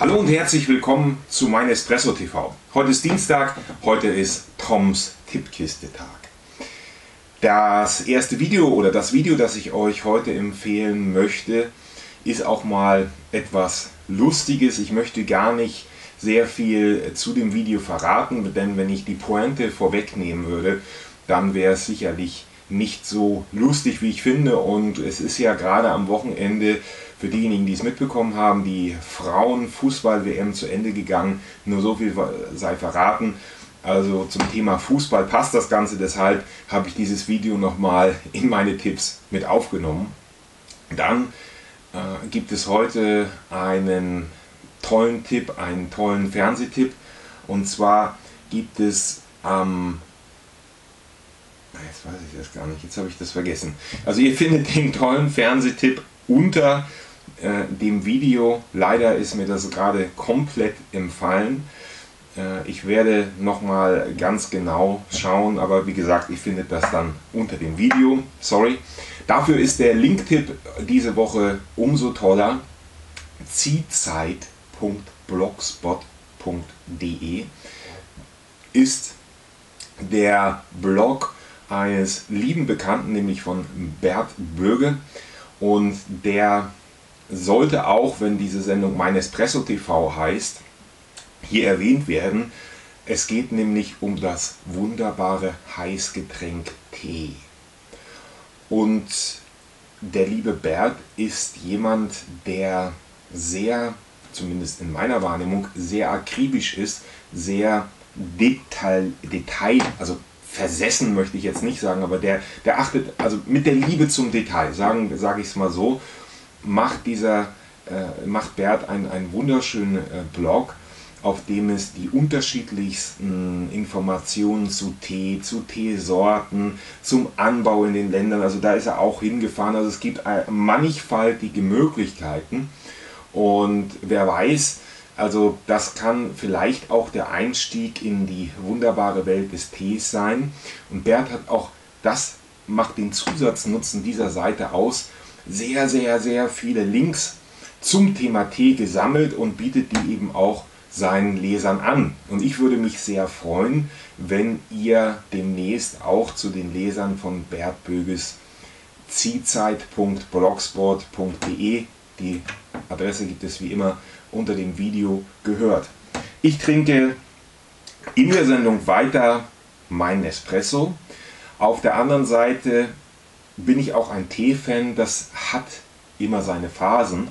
Hallo und herzlich willkommen zu mein Espresso TV. Heute ist Dienstag, heute ist Toms Tippkiste-Tag. Das erste Video oder das Video, das ich euch heute empfehlen möchte, ist auch mal etwas Lustiges. Ich möchte gar nicht sehr viel zu dem Video verraten, denn wenn ich die Pointe vorwegnehmen würde, dann wäre es sicherlich nicht so lustig, wie ich finde. Und es ist ja gerade am Wochenende für diejenigen, die es mitbekommen haben, die Frauen-Fußball-WM zu Ende gegangen. Nur so viel sei verraten. Also zum Thema Fußball passt das Ganze, deshalb habe ich dieses Video nochmal in meine Tipps mit aufgenommen. Dann äh, gibt es heute einen tollen Tipp, einen tollen Fernsehtipp. Und zwar gibt es am Jetzt weiß ich das gar nicht, jetzt habe ich das vergessen. Also ihr findet den tollen Fernsehtipp unter äh, dem Video. Leider ist mir das gerade komplett empfallen. Äh, ich werde nochmal ganz genau schauen, aber wie gesagt, ich finde das dann unter dem Video. Sorry. Dafür ist der Linktipp diese Woche umso toller. Ziehzeit.blogspot.de ist der Blog eines lieben Bekannten, nämlich von Bert Böge. Und der sollte auch, wenn diese Sendung Mein Espresso TV heißt, hier erwähnt werden. Es geht nämlich um das wunderbare Heißgetränk Tee. Und der liebe Bert ist jemand, der sehr, zumindest in meiner Wahrnehmung, sehr akribisch ist, sehr detail, detail also versessen möchte ich jetzt nicht sagen, aber der, der achtet, also mit der Liebe zum Detail, sagen sage ich es mal so, macht dieser, äh, macht Bert einen, wunderschönen äh, Blog, auf dem es die unterschiedlichsten Informationen zu Tee, zu Teesorten, zum Anbau in den Ländern, also da ist er auch hingefahren, also es gibt äh, mannigfaltige Möglichkeiten. Und wer weiß, also das kann vielleicht auch der Einstieg in die wunderbare Welt des Tees sein. Und Bert hat auch, das macht den Zusatznutzen dieser Seite aus, sehr, sehr, sehr viele Links zum Thema Tee gesammelt und bietet die eben auch seinen Lesern an. Und ich würde mich sehr freuen, wenn ihr demnächst auch zu den Lesern von Bert Böges ziehzeit.blogsport.de, die Adresse gibt es wie immer unter dem Video gehört. Ich trinke in der Sendung weiter meinen Espresso. Auf der anderen Seite bin ich auch ein Tee-Fan, das hat immer seine Phasen.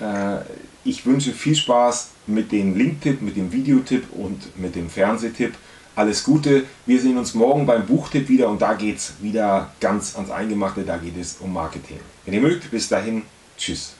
Äh, ich wünsche viel Spaß mit dem Link-Tipp, mit dem Videotipp und mit dem Fernsehtipp. Alles Gute, wir sehen uns morgen beim Buchtipp wieder und da geht es wieder ganz ans Eingemachte, da geht es um Marketing. Wenn ihr mögt, bis dahin, tschüss.